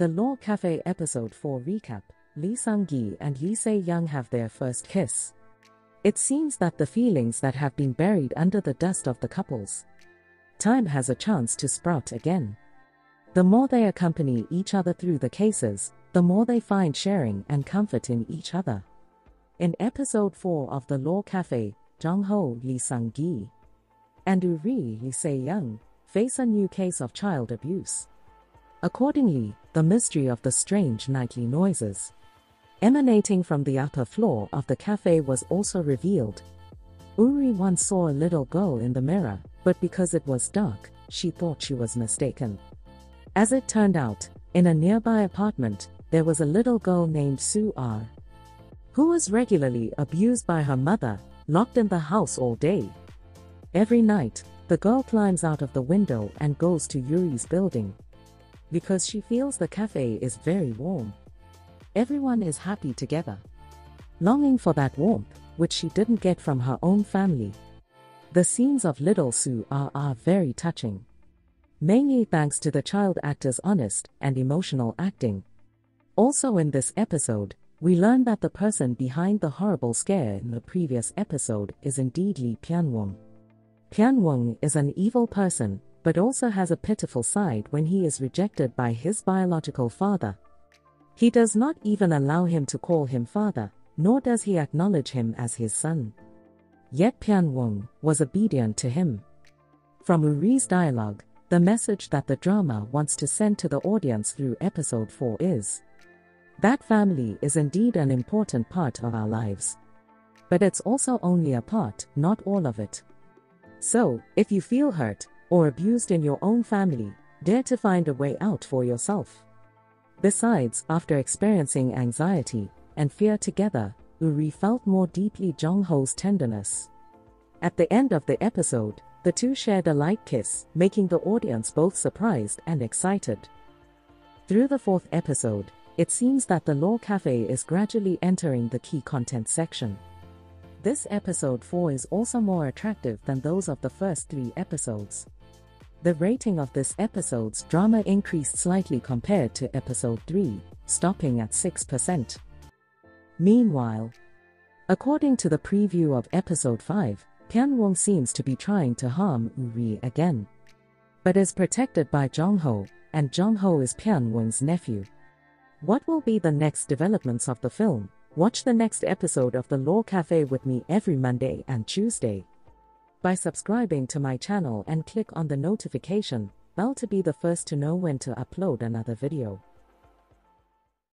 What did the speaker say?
The Law Cafe Episode 4 Recap Lee Seung Gi and Lee Se Young have their first kiss. It seems that the feelings that have been buried under the dust of the couples. Time has a chance to sprout again. The more they accompany each other through the cases, the more they find sharing and comfort in each other. In episode 4 of The Law Cafe, Jeong Ho Lee Seung Gi and Yu Ri Lee Se Young face a new case of child abuse. Accordingly, the mystery of the strange nightly noises emanating from the upper floor of the cafe was also revealed. Yu Ri once saw a little girl in the mirror, but because it was dark, she thought she was mistaken. As it turned out, in a nearby apartment, there was a little girl named Sue R. who was regularly abused by her mother, locked in the house all day. Every night, the girl climbs out of the window and goes to Yuri's building. Because she feels the cafe is very warm. Everyone is happy together. Longing for that warmth, which she didn't get from her own family. The scenes of Little Sue are, are very touching. Mainly thanks to the child actor's honest and emotional acting. Also, in this episode, we learn that the person behind the horrible scare in the previous episode is indeed Lee Pyonwon. Pyonwon is an evil person, but also has a pitiful side when he is rejected by his biological father, he does not even allow him to call him father, nor does he acknowledge him as his son. Yet Pyonwon was obedient to him. From Yu Ri's dialogue, the message that the drama wants to send to the audience through episode 4 is that family is indeed an important part of our lives. But it's also only a part, not all of it. So, if you feel hurt or abused in your own family, dare to find a way out for yourself. Besides, after experiencing anxiety and fear together, Yu Ri felt more deeply Jeong Ho's tenderness. At the end of the episode, the two shared a light kiss, making the audience both surprised and excited. Through the fourth episode, it seems that the Law Cafe is gradually entering the key content section. This episode 4 is also more attractive than those of the first three episodes. The rating of this episode's drama increased slightly compared to episode 3, stopping at 6%. Meanwhile, according to the preview of episode 5, Pyonwon seems to be trying to harm Yu Ri again. But is protected by Jeong Ho, and Jeong Ho is Pyonwon's nephew. What will be the next developments of the film? Watch the next episode of The Law Cafe with me every Monday and Tuesday by subscribing to my channel and click on the notification bell to be the first to know when to upload another video.